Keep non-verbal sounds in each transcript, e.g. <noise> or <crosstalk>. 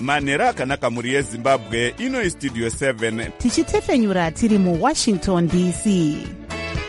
manhero akanaka mhuri yezimbabwe inoi studio 7 tichitefenyura tiri muwashington dc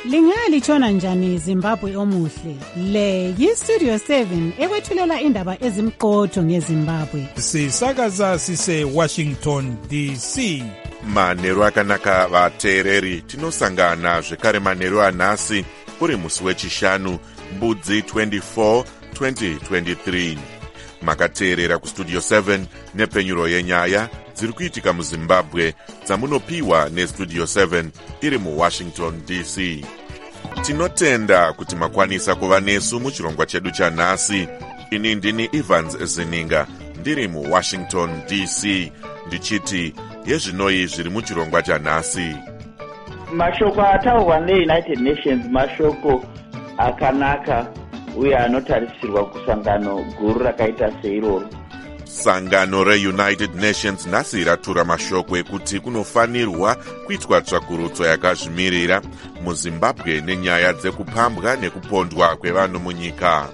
lingaya litshona njani zimbabwe omuhle? Le yistudio 7 ekwethulela indaba ezimqotho ngezimbabwe. Sisakaza sisewashington dc manheru akanaka vateereri tinosangana zvekare manheru anhasi uri musi wechishanu mbudzi 24 2023 makateerera kustudio 7 nepfenyuro yenyaya dziri kuitika muzimbabwe dzamunopiwa nestudio 7 iri muwashington dc tinotenda kuti makwanisa kuva nesu muchirongwa chedu chanhasi. Ini ndini evans zininga ndiri muwashington dc ndichiti yezvinoi zviri muchirongwa chanhasi. Mashoko ataurwa neunited nations mashoko akanaka uye anotarisirwa kusangano guru rakaita seiroro. Sangano reunited nations nhasi ratura mashoko ekuti kunofanirwa kuitwa tsvakurudzo yakazvimirira muzimbabwe nenyaya dzekupambwa nekupondwa kwevanhu munyika.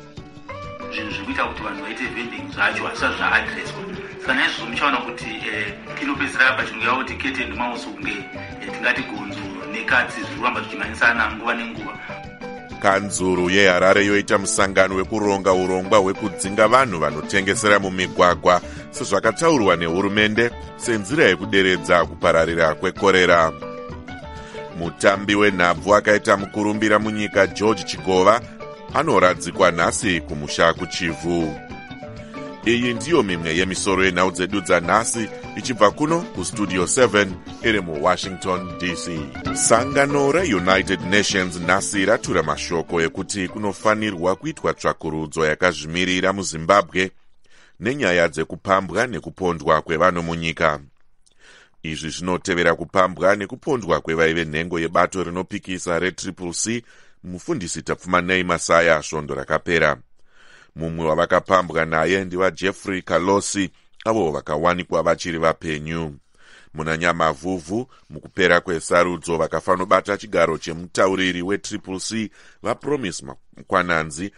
Zvinhu zviri kuita kuti vanhu vaite vending zvacho hazvisati zvaadreswa. Saka naizvozvo muchaona kuti eh, inopedzisira pachirungu yavo kuti kete ndimauso kunge eh, tingati gonzo nekatsi zviri kuramba zvichimhanyisana nguva nenguva kanzuru yeharare yoita musangano wekuronga urongwa hwekudzinga vanhu vanotengesera mumigwagwa sezvakataurwa nehurumende senzira yekuderedza kupararira kwekorera. Mutambi wenhabvu akaita mukurumbira munyika george chigova anoradzikwa nhasi kumusha kuchivhu iyi ndiyo mimwe yemisoro yenhau dzedu dzanhasi ichibva kuno kustudio 7 iri muwashington dc sangano reunited nations nhasi ratura mashoko ekuti kunofanirwa kuitwa tsvakurudzo yakazvimirira muzimbabwe nenyaya dzekupambwa nekupondwa kwevanhu munyika. Izvi zvinotevera kupambwa nekupondwa kwevaive nhengo yebato rinopikisa retriple c mufundisi tapfumanei masaya svondo rakapera mumwe wavakapambwa naye ndivajeffrey kalosi avo vakawanikwa vachiri vapenyu. Muna nyamavhuvhu mukupera kwesarudzo vakafanobata chigaro chemutauriri wetriple c vapromise mukwananzi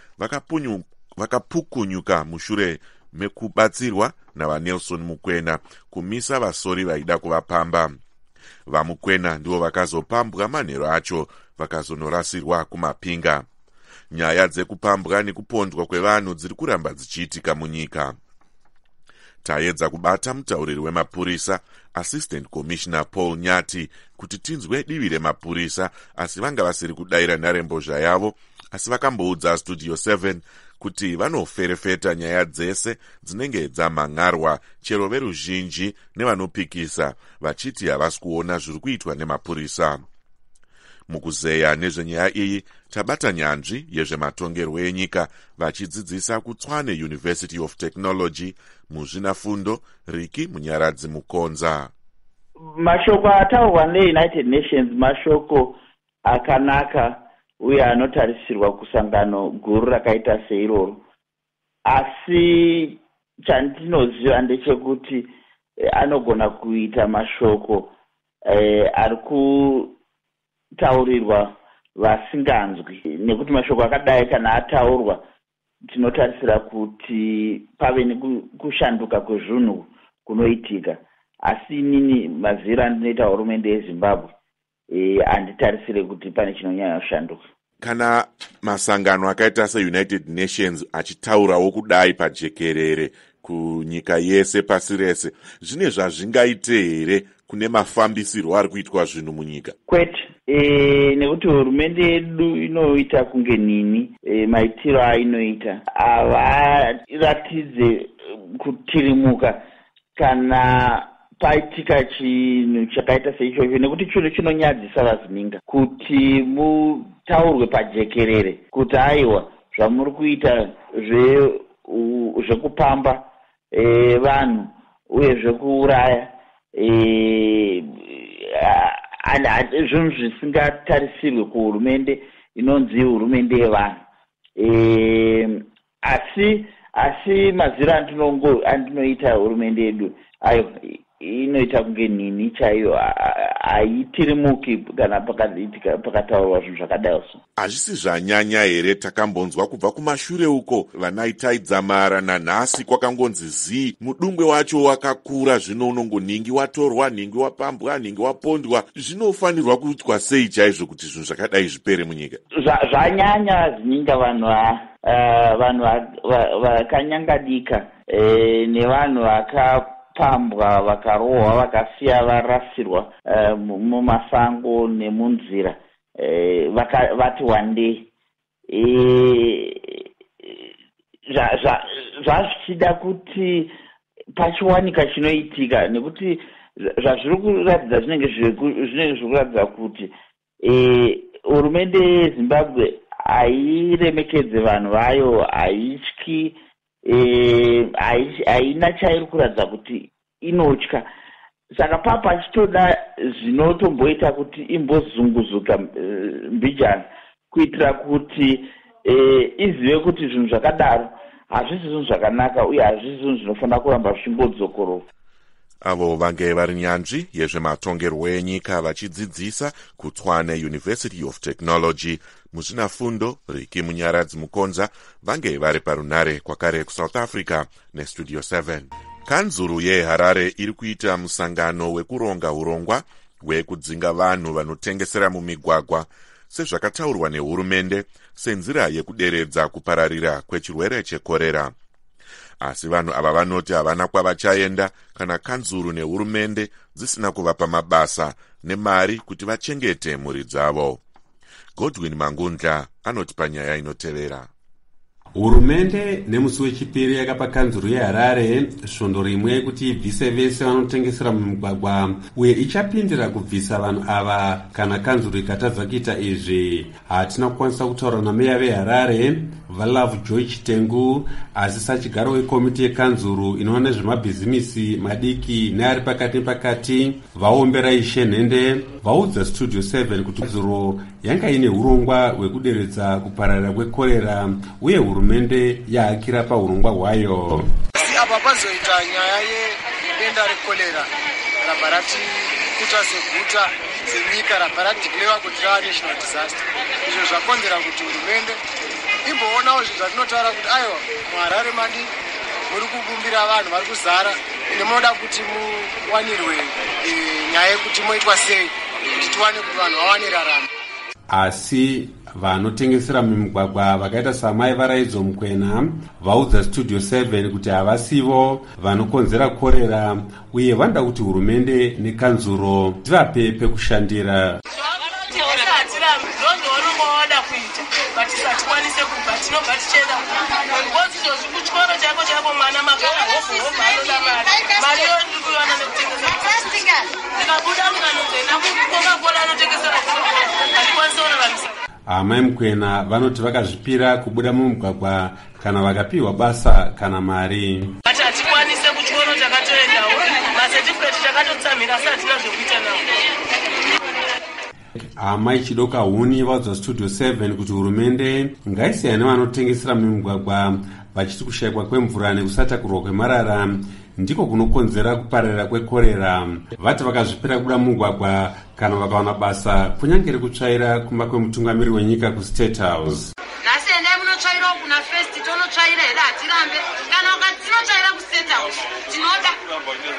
vakapukunyuka mushure mekubatsirwa navanelson mukwena kumisa vasori vaida kuvapamba. Vamukwena ndivo vakazopambwa manhero acho vakazonorasirwa kumapinga nyaya dzekupambwa nekupondwa kwevanhu dziri kuramba dzichiitika munyika. Taedza kubata mutauriri wemapurisa assistant commissioner paul nyati kuti tinzwe divi remapurisa asi vanga vasiri kudayira nharembozha yavo asi vakamboudza studio 7 kuti vanoferefeta nyaya dzese dzinenge dzamhan'arwa chero veruzhinji nevanopikisa vachiti havasi kuona zviri kuitwa nemapurisa. Mukuzeya nezvenyaya iyi tabata nyanzvi yezvematongerwo enyika vachidzidzisa kutswane university of technology muzvinafundo riki munyaradzi mukonza. Mashoko ataurwa neunited nations mashoko akanaka uye anotarisirwa kusangano guru rakaita seiroro. Asi chandinoziva ndechekuti eh, anogona kuita mashoko eh, ari kutaurirwa vasinganzwi. Nekuti mashoko akadai kana ataurwa tinotarisira kuti pave nekushanduka kwezvinhu kunoitika. Asi inini maziro andinoita hurumende yezimbabwe handitarisire kuti pane chinonyanya kushanduka. Kana masangano akaita seunited nations achitaurawo kudai pajekerere kunyika yese pasi rese. Zvine zvazvingaite here kune mafambisirwo ari kuitwa zvinhu munyika? Kwete. E, nekuti hurumende yedu inoita kunge nini? E, maitiro ainoita. Havaratidze kutirimuka kana paitika chinhu chakaita seichocho nekuti chinhu chinonyadzisa vazininga kuti mutaurwe pajekerere kuti aiwa zvamuri kuita zvekupamba vanhu uye zvekuuraya e, zvinhu zvisingatarisirwe kuhurumende inonzi hurumende yevanhu. E, asi asi maziro andinoita hurumende yedu aiwa inoita kunge nini chaiyo haitirimuki kana pakataurwa zvinhu zvakadai so. Hazvisi zvanyanya here takambonzwa kubva kumashure uko vanaitaidzamara nanhasi kwakangonzi zii mudungwe wacho wakakura zvino unongo nhingi watorwa nhingi wapambwa nhingi wapondwa zvinofanirwa kuitwa sei chaizvo kuti zvinhu zvakadai zvipere munyika? Zvanyanya zvinyinga vanhu vanhu vakanyangadika eh, nevanhu vaka vakapambwa vakarohwa vakasiya varasirwa uh, mumasango nemunzira. Uh, vati wandei zvazvichida kuti pachiwanika chinoitika nekuti zvazviri kuratidza zvinenge zviri kuratidza kuti hurumende yezimbabwe hairemekedze vanhu vayo haityi. Eh, haina chairi kuratidza kuti inotya. Saka papa achitoda zvinotomboita kuti imbozunguzuka eh, mbijana. Kuitira kuti eh, izive kuti zvinhu zvakadaro. Hazvisi zvinhu zvakanaka uye hazvisi zvinhu zvinofanira kuramba zvichingodzokorova avo vange vari nyanzvi yezvematongerwo enyika vachidzidzisa kutswane university of technology muzvinafundo riki munyaradzi mukonza vange vari parunare kwakare kusouth africa nestudio 7 kanzuru yeharare iri kuita musangano wekuronga urongwa hwekudzinga vanhu vanotengesera mumigwagwa sezvakataurwa nehurumende senzira yekuderedza kupararira kwechirwere chekorera. Asi vanhu ava vanoti havana kwavachaenda kana kanzuru nehurumende dzisina kuvapa mabasa nemari kuti vachengete mhuri dzavo godwin mangundla anoti panyaya inotevera hurumende nemusi wechipiri yakapa kanzuro yeharare svondo rimwe kuti ibvise vese vanotengesera mumigwagwa uye ichapindira kubvisa vanhu ava kana kanzuro ikatadza kuita izvi. Hatina kukwanisa kutaura nameya veharare valove joy chitengu asi sachigaro wekomiti yekanzuro inoona nezvemabhizimisi madiki neari pakati nepakati vaombera ishe nhende vaudza studio 7 kuti kanzuro yanga ine urongwa hwekuderedza kupararira kwekorera uye hurumende yaakira paurongwa hwayo. Apa pazoita nyaya yedenda rekorera rabva ratikuta seguta senyika rabva radhiklewa kuti rava national disaster. Izvo zvakonzera kuti hurumende imboonawo zvinhu zvatinotaura kuti aiwa muharare madi muri kubumbira vanhu vari kuzara ine munoda kuti muwanirwe e, nyaya yekuti moitwa sei kuti tiwane kuti vanhu vawane rarama asi vanotengesera mumigwagwa vakaita samai varaidzo mukwena vaudza studio 7 kuti havasivo vanokonzera korera uye vanoda kuti hurumende nekanzuro dzivape pekushandira. Batisakwanise kubva tinobva tichienda amai mukwena vanoti vakazvipira kubuda mumugwagwa kana vakapiwa basa kana mari. Ati hatikwanise kuchikoro takatoendawo masetifiketi takatotsamhira asi hatina zvekuita navo. Amai chidoka huni vaudza studio 7 kuti hurumende ngaisiyane vanotengesera mumigwagwa vachiti kushayikwa kwemvura nekusatakurwa kwemarara ndiko kunokonzera kupararira kwekorera. Vati vakazvipira kuda mumugwagwa kana vakawana basa kunyange rekutsvaira kumba kwemutungamiri wenyika kustate house. Nhasi endai munotsvairawo kuna first tonotsvaira here? Hatirambe. Kana ukati tinotsvaira kustate house tinoda.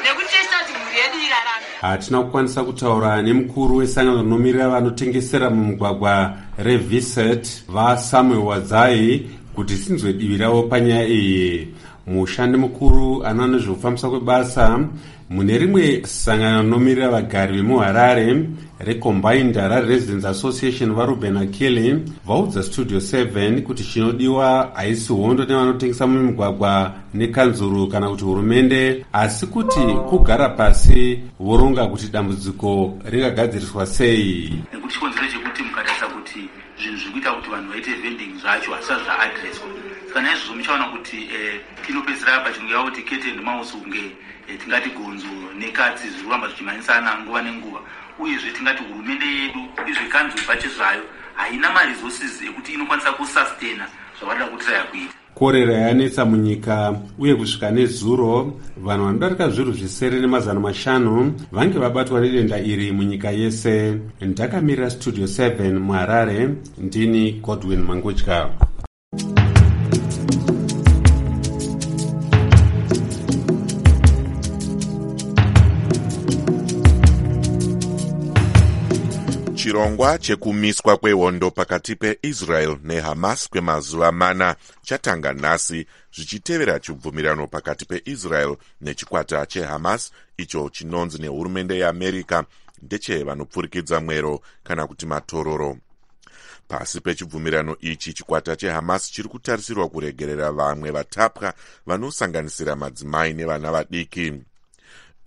Nekuti tichita kuti mhuri yedu irarame hatina kukwanisa kutaura nemukuru wesangano rinomirira vanotengesera mumugwagwa reviset vasamuel wadzai kuti tinzwe divi ravo panyaya iyi mushandi mukuru anoona nezvekufambisa kwebasa. Mune rimwe sangano rinomirira vagari vemuharare recombined harare residence association varuben akili vaudza studio 7 kuti chinodiwa haisi hondo nevanotengesa mumigwagwa nekanzuro kana kuti hurumende asi kuti kugara pasi voronga kuti dambudziko ringagadziriswa sei. Nekuti chikonzero chekuti mukatarisa kuti zvinhu zviri kuita kuti vanhu vaite vending zvacho hasisati zvaadreswa saka naizvozvo muchaona kuti eh, inopedzisira pachinongeva kuti kete ndomaosi kunge eh, tingati gonzo nekatsi zviri kuramba zvichimhanyisana nguva nenguva. Uyezve tingati hurumende yedu izvekanzuro pache zvayo haina maresources ekuti inokwanisa kusustena zvavada kutiraya kuita. Korera yanetsa munyika uye kusvika nezuro vanhu vanodarika zviru zvisere nemazana mashanu vange vabatwa nedenda iri munyika yese. Ndakamirira studio 7 muharare ndini godwin mangutya chirongwa chekumiswa kwehondo pakati peisrael nehamas kwemazuva mana chatanga nhasi zvichitevera chibvumirano pakati peisrael nechikwata chehamas icho chinonzi nehurumende yeamerica ndechevanopfurikidza mwero kana kuti matororo. Pasi pechibvumirano ichi chikwata chehamas chiri kutarisirwa kuregerera vamwe vatapwa vanosanganisira madzimai nevana vadiki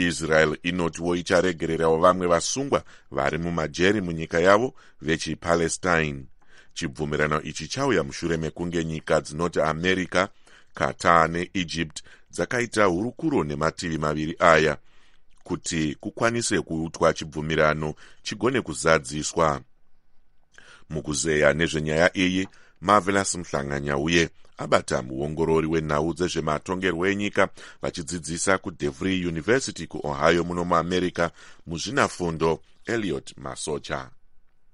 israel inotiwo icharegererawo vamwe vasungwa vari mumajeri munyika yavo vechipalestine. Chibvumirano ichi chauya mushure mekunge nyika dzinoti america qatar neegypt dzakaita hurukuro nemativi maviri aya kuti kukwanise kuutwa chibvumirano chigone kuzadziswa. Mukuzeya nezvenyaya iyi marvelous mhlanganyauye abata muongorori wenhau dzezvematongerwo enyika vachidzidzisa kudevry university kuohio muno muamerica muzvinafundo eliot masocha.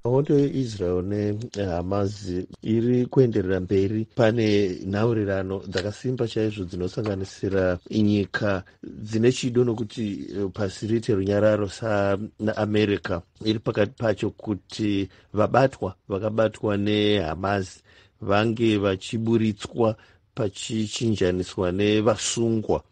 Hondo yeisrael nehamas iri kuenderera mberi. Pane nhaurirano dzakasimba chaizvo dzinosanganisira nyika dzine chido nokuti pasi riite runyararo saamerica. Iri pakati pacho kuti vabatwa vakabatwa nehamas vange vachiburitswa pachichinjaniswa nevasungwa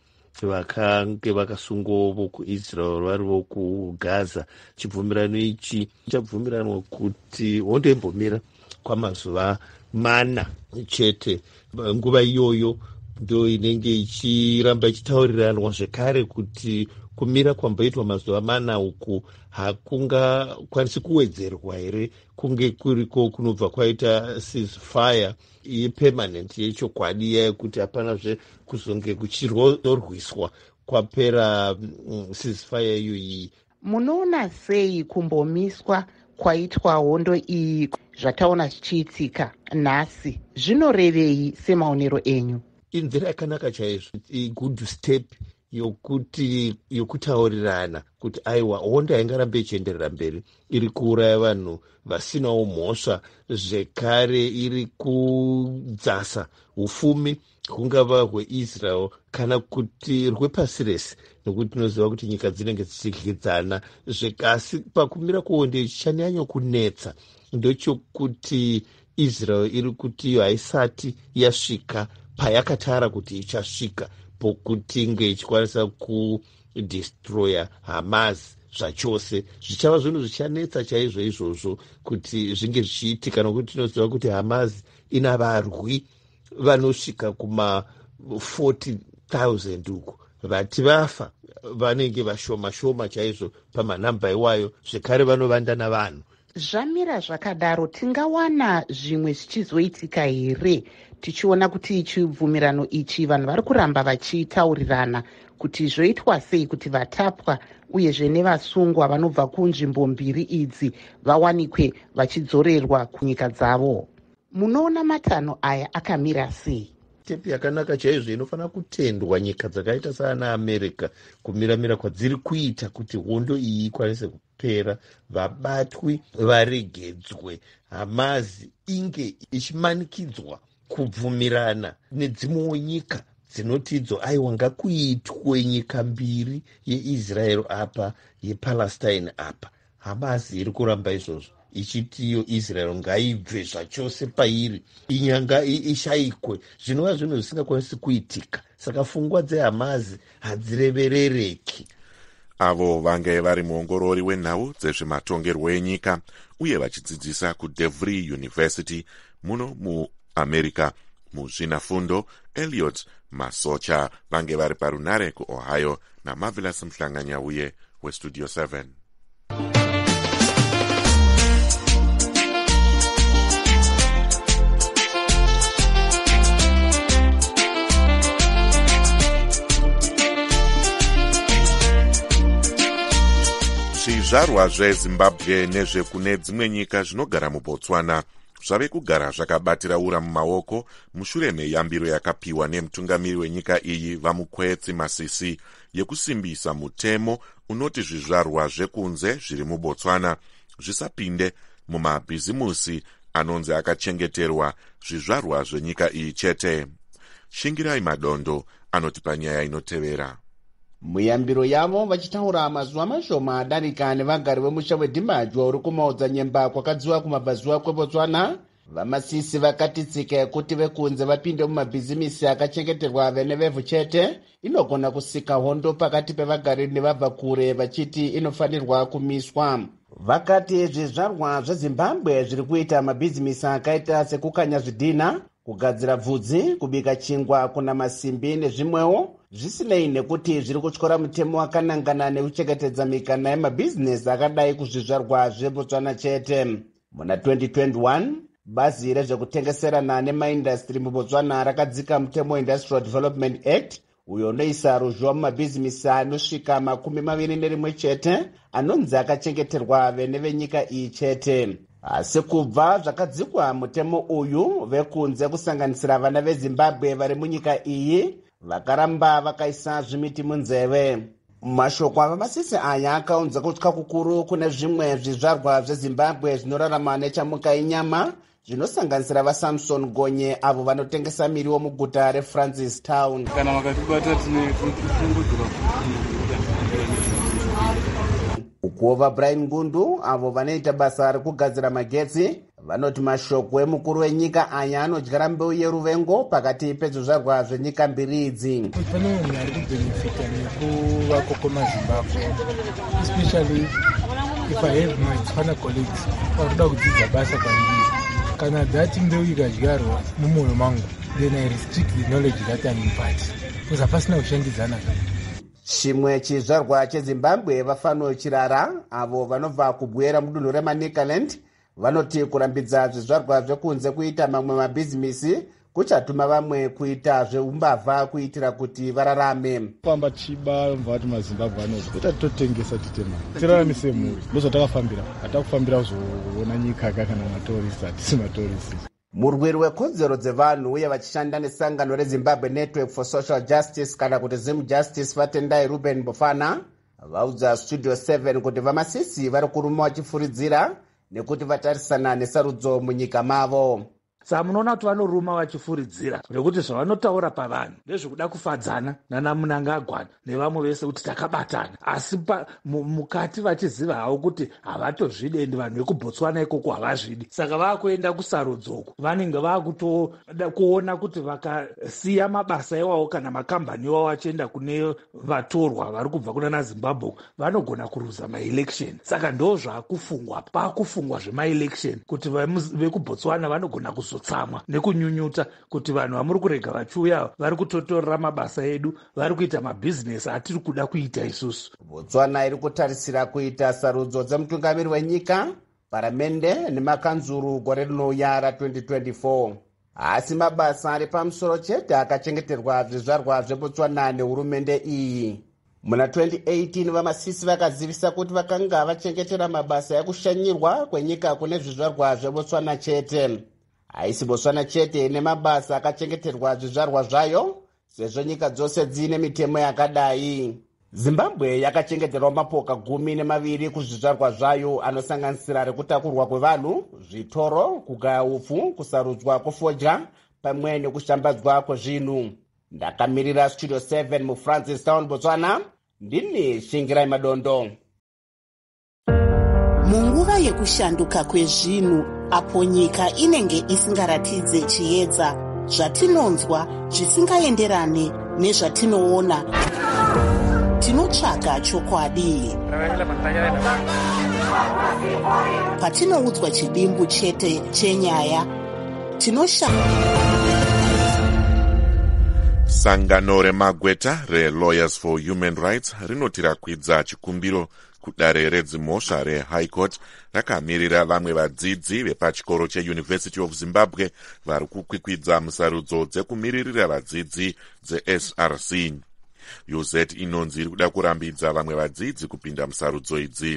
vakange vakasungwawo vokuisrael vari vokugaza chibvumirano ichi chabvumiranwa kuti hondo imbomira kwamazuva mana chete. Nguva iyoyo ndo inenge ichiramba ichitauriranwa zvekare kuti kumira kwamboitwa mazuva mana uku hakungakwanisi kuwedzerwa here. Kunge kuriko kunobva kwaita ceasefire yepermanent yechokwadi iya yekuti hapanazve kuzonge kuchirorwiswa kwapera mm, ceasefire iyoyi munoona sei kumbomiswa kwaitwa hondo iyi zvataona zvichiitika? Nhasi zvinorevei semaonero enyu? Inzira yakanaka chaizvo igood step yokuti yokutaurirana kuti aiwa hondo haingarambe ichienderera mberi. Iri kuuraya vanhu vasinawo mhosva zvekare iri kudzasa ufumi hungava hweisrael kana kuti rwepasi rese. Nokuti tinoziva kuti nyika dzinenge dzichidyidzana zvekasi pakumira kwehondo ichi chanyanya kunetsa ndechokuti israel iri kuti iyo haisati yasvika payakatara kuti ichasvika pokuti inge ichikwanisa kudestroya hamas zvachose. Zvichava zvinhu zvichanetsa chaizvo izvozvo kuti zvinge zvichiitika nokuti tinoziva kuti hamas ina varwi vanosvika kuma 40 uku vati vafa vanenge vashoma shoma chaizvo pamanhamba iwayo zvekare vanovanda navanhu zvamira zvakadaro tingawana zvimwe zvichizoitika here tichiona kuti chibvumirano ichi vanhu vari kuramba vachitaurirana kuti zvoitwa sei kuti vatapwa uyezve nevasungwa vanobva kunzvimbo mbiri idzi vawanikwe vachidzorerwa kunyika dzavo. Munoona matanho aya akamira sei? Tepi yakanaka chaizvo inofanira kutendwa nyika dzakaita saana america kumiramira kwadziri kuita kuti hondo iyi ikwanise kupera vabatwi varegedzwe hamazi inge ichimanikidzwa kubvumirana nedzimwewo nyika dzinotidzo aiwa ngakuitwe nyika mbiri yeisrael apa yepalestine apa? Hamazi iri kuramba izvozvo. Ichitiyo israel ngaibve zvachose pairi inyanga ishayikwe. Zvinova zvinhu zvisingakwanisi kuitika saka pfungwa dzehamazi hadzireverereki. Avo vange vari muongorori wenhau dzezvematongerwo enyika uye vachidzidzisa kudevry university muno muamerica muzvinafundo eliot masocha. Vange vari parunare kuohio namavilas mhlanganyauye westudio 7 zvizvarwa zvezimbabwe nezvekune dzimwe nyika zvinogara mubotswana zvave kugara zvakabatira ura mumaoko mushure meyambiro yakapiwa nemutungamiri wenyika iyi vamukwetsi masisi yekusimbisa mutemo unoti zvizvarwa zvekunze zviri mubotswana zvisapinde mumabhizimusi anonzi akachengeterwa zvizvarwa zvenyika iyi chete. Shingirai madondo anoti panyaya inotevera muyambiro yavo vachitaura mazuva mashoma adarika nevagari vemusha wedhimajwa uri kumaudza nyemba kwakadziwa kumabvazuva kwebotswana. Vamasisi vakati tsika yekuti vekunze vapinde mumabhizimisi akachengeterwa vene vevhu chete. Inogona kusika hondo pakati pevagari nevabva kure vachiti inofanirwa kumiswa. Vakati zvizvarwa zvezimbabwe zviri kuita mabhizimisi akaita sekukanya zvidhina kugadzira bvudzi kubika chingwa kuna masimbi nezvimwewo zvisinei nekuti zviri kutyora mutemo wakanangana nekuchengetedza mikana yemabhizinesi akadai kuzvizvarwa zvebotswana chete. Muna 2021 bazi rezvekutengeserana nemaindastry mubotswana rakadzika mutemo industrial development act uyo unoisa ruzhowa mumabhizimisi anosvika makumi maviri nerimwe chete anonzi akachengeterwa vene venyika iyi chete asi kubva zvakadzikwa mutemo uyu vekunze kusanganisira vana vezimbabwe vari munyika iyi vakaramba vakaisa zvimiti munzeve mashoko avamasisi aya akaunza kutya kukuru kune zvimwe zvizvarwa zvezimbabwe zvinorarama nechamuka inyama zvinosanganisira vasamson gonye avo vanotengesa miriwo muguta refrancis town kana vakatibata tinefungudzira ukuwo vabrian ngundu avo vanoita basa rekugadzira magetsi vanoti mashoko emukuru wenyika aya anodyara mbeu yeruvengo pakati pezvizvarwa zvenyika mbiri idzi. Pane munhu ari kubhenefita nekuvako kwemazimbabwe especially if i have my tswana colleagues vakuda kudzidza basa kwandiri. Kana dhati mbeu ikadyarwa mumwoyo mangu then i restrict the knowledge that im impart bcause hapasina kushandidzana. kana chimwe chizvarwa chezimbabwe vafano chirara avo vanobva kubwera mudunhu remanicaland vanoti kurambidza zvizvarwa zvekunze kuita mamwe mabhizimisi kuchatuma vamwe kuita zveumbavha kuitira kuti vararame. Famba chiba mva vati mazimbabwe anozi kuita tototengesa titema tiraramise mhuri ndozvatakafambira hatakufambira kuzoona nyika ka kana matorisi hatisi matorisi murwiri wekodzero dzevanhu uye vachishanda nesangano rezimbabwe network for social justice kana kuti zim justice vatendai ruben bofana vaudza studio 7 kuti vamasisi vari kuruma vachifuridzira nekuti vatarisana nesarudzo munyika mavo saka munoona kuti vanoruma vachifuridzira nekuti zvavanotaura pavanhu ndezvekuda kufadzana nanamunangagwana nevamwe vese kuti takabatana. Asi mukati vachiziva havo kuti havatozvidi endi vanhu vekubotswana ikoko havazvidi. Saka vaakuenda kusarudzoko vanenge vaakutoda kuona kuti vakasiya mabasa iwavo kana makambani iwavo achienda kune vatorwa vari kubva kuna nazimbabwe vanogona kuruza maelection. Saka ndo zvaakufungwa paakufungwa zvemaelection kuti vekubotswana vanogona kuzo kuzotsamwa nekunyunyuta kuti vanhu vamuri kurega vachiuya vari kutotorera mabasa edu vari kuita mabhizinesi atiri kuda kuita isusu. Botswana iri kutarisira kuita sarudzo dzemutungamiri wenyika paramende nemakanzuru gore rinouya ra2024 asi mabasa ari pamusoro chete akachengeterwa zvizvarwa zvebotswana nehurumende iyi. Muna 2018 vamasisi vakazivisa kuti vakanga vachengetera mabasa ekushanyirwa kwenyika kune zvizvarwa zvebotswana chete haisi botswana chete nemabasa akachengeterwa zvizvarwa zvayo sezvo nyika dzose dziine mitemo yakadai. Zimbabwe yakachengeterwa mapoka gumi nemaviri kuzvizvarwa zvayo anosanganisira rekutakurwa kwevanhu zvitoro kugaya upfu kusarudzwa kwefodya pamwe nekushambadzwa kwezvinhu. Ndakamirira studio 7 mufrancis town botswana. Ndini shingirai madondo munguva yekushanduka kwezvinhu apo nyika inenge isingaratidze chiedza zvatinonzwa zvisingaenderane nezvatinoona. Tinotsvaga chokwadi. Patinoudzwa chidimbu chete chenyaya tinosha sangano remagweta relawyers for human rights rinoti rakwidza chikumbiro kudare redzimhosva rehigh court rakamirira vamwe vadzidzi vepachikoro cheuniversity of zimbabwe vari kukwikwidza musarudzo dzekumiririra vadzidzi dzesrc uz inonzi iri kuda kurambidza vamwe vadzidzi kupinda musarudzo idzi.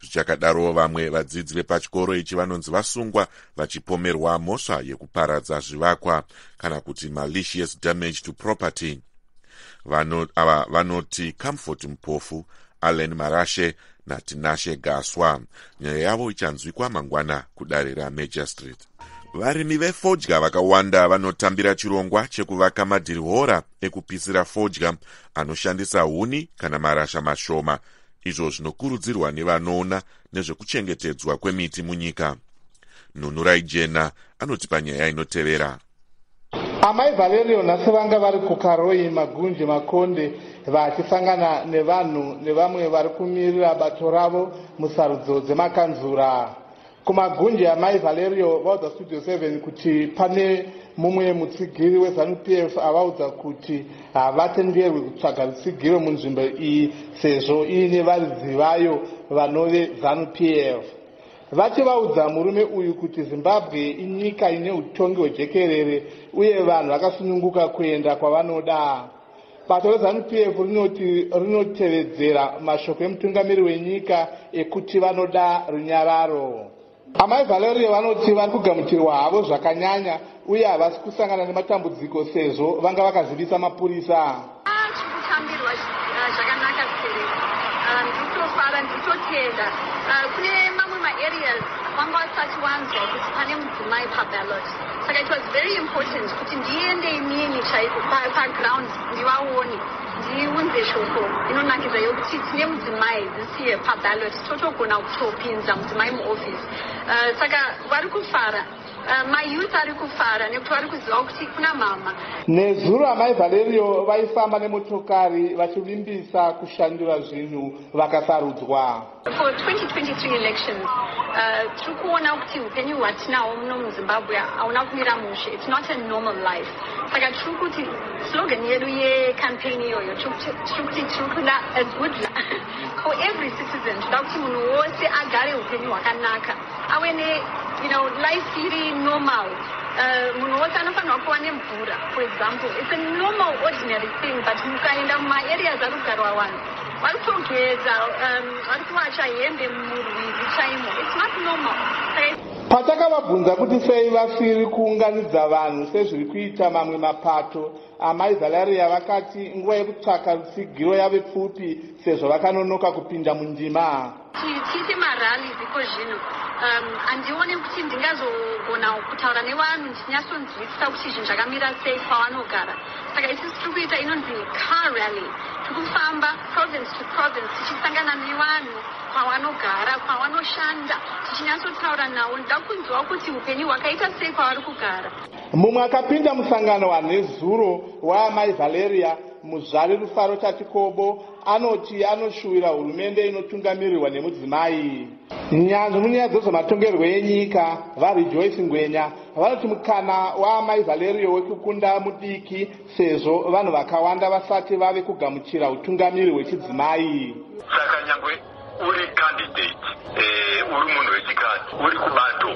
Zvichakadaro vamwe vadzidzi vepachikoro ichi vanonzi vasungwa vachipomerwa mhosva yekuparadza zvivakwa kana kuti malicious damage to property. Vano, ava vanoti comfort mupofu allen marashe natinashe gaswa. Nyaya yavo ichanzwikwa mangwana kudare ramajor street. Varimi vefodya vakawanda vanotambira chirongwa chekuvaka madhirihora ekupisira fodya anoshandisa huni kana marasha mashoma. Izvo zvinokurudzirwa nevanoona nezvekuchengetedzwa kwemiti munyika. Nhunurai jena anoti panyaya inotevera amai valerio nhasi vanga vari kukaroi magunji makonde vachisangana nevanhu nevamwe vari kumirira bato ravo musarudzo dzemakanzura. Kumagunji amai valerio vaudza studio 7 kuti pane mumwe mutsigiri wezanup f avaudza kuti havatenderwi kutsvaga rutsigiro munzvimbo iyi sezvo iine varidzi vayo vanove zanup f vachivaudza murume uyu kuti zimbabwe inyika ine utongi hwejekerere uye vanhu vakasununguka kuenda kwavanoda. Bato rezanup f rinoti rinotevedzera mashoko emutungamiri wenyika ekuti vanoda runyararo. Amai valerio vanoti vari kugamuchirwa havo zvakanyanya uye havasi kusangana nematambudziko sezvo vanga vakazivisa mapurisa. Chikutambirwa zvakanaka sere ndikutofara ndikutotenda kune mamwe maareas wanga wasati wanzwa kuti pane mudzimai paballot saka it was very important kuti ndiende inini chaiko paground ndivaone ndiunze shoko. Inonakidza yokuti tine mudzimai year paballot totogona kutopinza mudzimai muoffice. Uh, saka vari kufara uh, mayouth ari kufara nekuti vari kuziva kuti kuna mama. Nezuro amai valerio vaifamba nemotokari vachivimbisa kushandura zvinhu vakasarudzwa. For 2023 elections uh, tiri kuona kuti upenyu hwatinahwo muno muzimbabwe hauna kumira mushe. Its not a normal life. Saka tiri kuti slogan yedu yecampaign iyoyo tiri kuti tiri kuda a good <laughs> for every citizen. Toda kuti munhu wose agare upenyu hwakanaka ave ne you know life iri normal. Uh, munhu wose anofanirwa kuva nemvura for example. Its a normal ordinary thing but mukaenda mumaareas ari kugarwa vanhu vari kutogeza vari kuvacha hembe murwizi chaimo its not normal. Patakavabvunza kuti sei vasiri kuunganidza vanhu sezviri kuita mamwe mapato amai valeria vakati nguva yekutsvaka rutsigiro yave pfupi sezvo vakanonoka kupinda mundima tiite marallies iko zvino. Handioni um, kuti ndingazogona kutaura nevanhu ndinyatsonzwisisa kuti zvinhu zvakamira sei kwavanogara saka isisi tiri kuita inonzi car rally. Tiri kufamba province to province tichisangana nevanhu kwavanogara kwavanoshanda tichinyatsotaura navo. Ndida kunzwa kuti upenyu hwakaita sei kwavari kugara. Mumwe akapinda musangano wanhezuro waamai valeria muzvari rufaro tatikobo anoti anoshuwira hurumende inotungamirirwa nemudzimai. Nyanzvi munyaya dzezvematongerwo enyika varejoyce ngwenya vanoti mukana waamai valerio wekukunda mudiki sezvo vanhu vakawanda vasati vave kugamuchira utungamiri hwechidzimai saka nyangwe uri candidate uri munhu wechikadzi uri kubato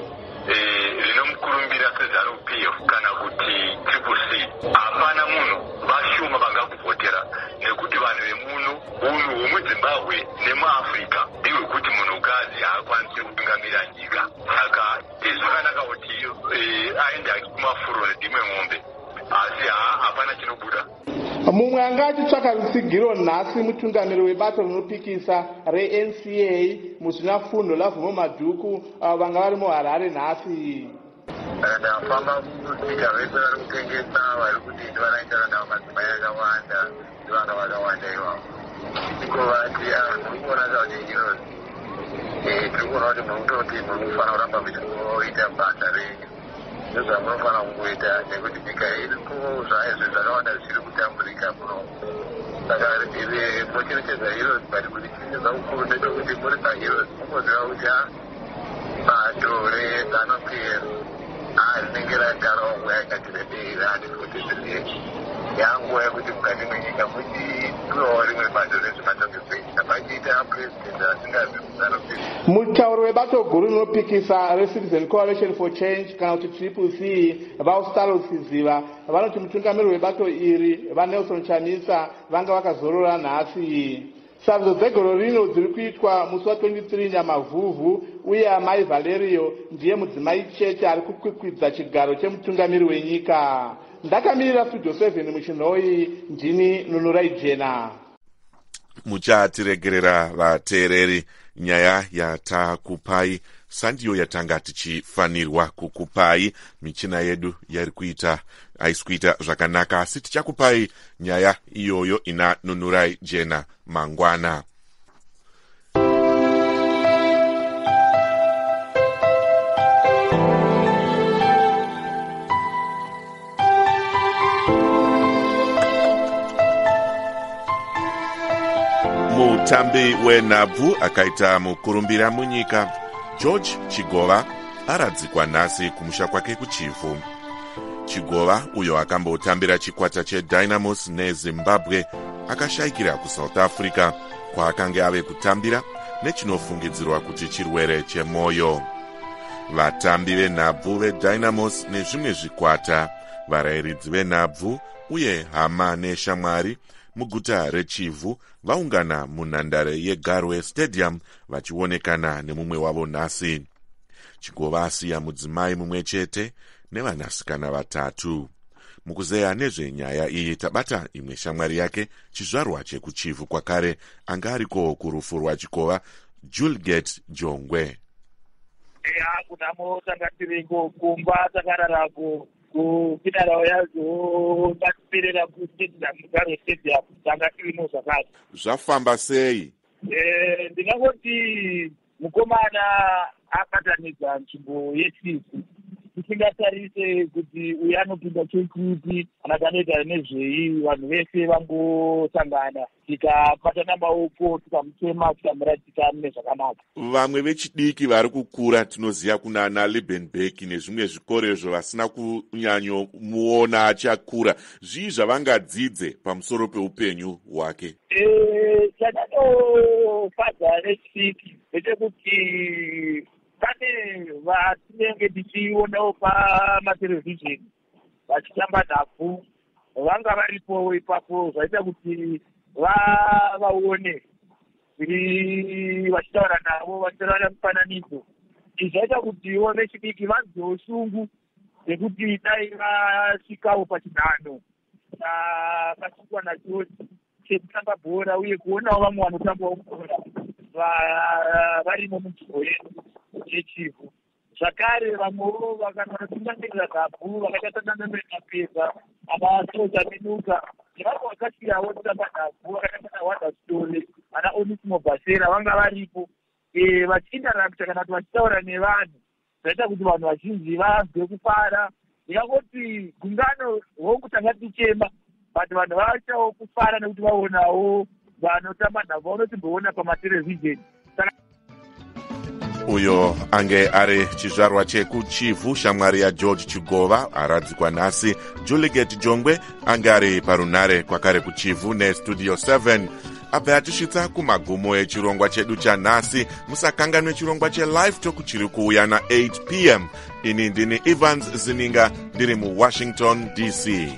rinomukurumbira sezanup kana kuti triple c hapana munhu vashuma vangakuvhotera nekuti vanhu vemuno unhu hwemuzimbabwe nemuafrica ndihwekuti munhukadzi haakwanisi kutungamira nyika. Saka zvakanaka kuti aende kumafuro nedimwe mombe asi hapana chinobuda mumwe anga achitsvaka rutsigiro nhasi mutungamiri webato rinopikisa renca muzvinafundo lavhumo madhuku avo vanga vari muharare nhasi. Ndafamba kusika vese vari kutengesa vari kudini vanaitana navo madzimai akawanda ivanga vakawanda ivavo iko vati ndiri kuona kuti ino tiri kuona kuti muri kutoti muri kufanira kuramba muchinoita basa renyu ndozvamunofanira kungoita nekuti nyika iri kuzvaizvo zvakawanda zvichiri kutamburika muno. Saka mochengetedza heroes but kuti chengetedza kukuru ndechekuti muri paheroes mungoziva kuti bato rezanup ha rinenge ragarawo nguva yakati rebei rani kuti zvirie yanguva yekuti mukati mwenyika muchipiwawo rimwe bato rezvematongerwo enyika pachiita purezidendi asingazi kuzanup mutauri webato guru rinopikisa recitizen coalition for change kana kuti triple c vaustalo siziva vanoti mutungamiri webato iri vanelson chamisa vanga vakazorora nhasi. Sarudzo dzegore rino dziri kuitwa musi wa23 nyamavhuvhu uye amai valerio ndiye mudzimai cheche ari kukwikwidza chigaro chemutungamiri wenyika ndakamirira studio 7 muchinhoi ndini nunurai jena. Muchatiregerera vateereri nyaya yatakupai sandiyo yatanga tichifanirwa kukupai. Michina yedu yari kuita haisi kuita zvakanaka asi tichakupai nyaya iyoyo ina nunurai jena mangwana mutambi wenhabvu akaita mukurumbira munyika george chigova aradzikwa nhasi kumusha kwake kuchifu chigova uyo akambotambira chikwata chedynamos nezimbabwe akashayikira kusouth africa kwaakanga ave kutambira nechinofungidzirwa kuti chirwere chemwoyo vatambi venhabvu vedynamos nezvimwe zvikwata varayiridzi venhabvu uye hama neshamwari muguta rechivhu vaungana munhandare yegarwe stadium vachionekana nemumwe wavo nhasi. Chigova asiya mudzimai mumwe chete nevanasikana vatatu. Mukuzeya nezvenyaya iyi tabata imwe shamwari yake chizvarwa chekuchivhu kwakare anga ariko kurufu rwachikova julgate jongwe. Eya kunamo tanga tiriko kumba takararako kupinarawo yazo tatiperera kustadium garwe stadium tanga tirimo zvakati zvafamba sei? Ndingangoti mukomana akatanidza nzvimbo yechivhu tisingatarise kuti uyu anopinda chekuti kana tanoita nezvei vanhu vese vangosangana. Tikabatana maoko tikamutema tikamuratika mune zvakanaka. Vamwe vechidiki vari kukura tinoziva kunana libenberg nezvimwe zvikorezvo vasina kunyanyomuona achakura. Zvii zvavangadzidze pamusoro peupenyu hwake? Chatandofadza nechidiki ndechekuti pane vatinenge tichionawo pamaterevhizheni vachitamba nhabvu vanga varipo ipapo zvaita kuti vavaone zviri vachitaura navo vachitaura mufananidzo. Izvi zvaita kutiwo vechidiki vanzewo shungu yekuti dai vasvikawo pachinhano vakasvikwa nacho chekutamba bhora uye kuonawo vamwe vanotambawo bhora varimo munzvimbo yedu yechivhu. Zvakare vamwewo vakanotungamirira nhabvu vakaita sananamapeza anasoja minuka. Nevamwe vakasiyirawo kutamba nhabvu vakaita sana wada story ana onisimo bhasera vanga varipo. Vachiindarakta kana kuti vachitaura nevanhu zvaita kuti vanhu vazhinji vanzwe kufara. Ndingangoti gungano hongu tanga tichema but vanhu vaitawo kufara nekuti vaonawo vanotamba nhabvu vanotimboona pamaterevhizheni uyo ange ari chizvarwa chekuchivhu shamwari yageorge chigova aradzikwa nhasi. Juligate jongwe ange ari parunhare kwakare kuchivhu nestudio 7 abva atisvitsa kumagumo echirongwa chedu chanhasi musakanganwe chirongwa chelive talk chiri kuuya na8 p m. Ini ndini evans zininga ndiri muwashington dc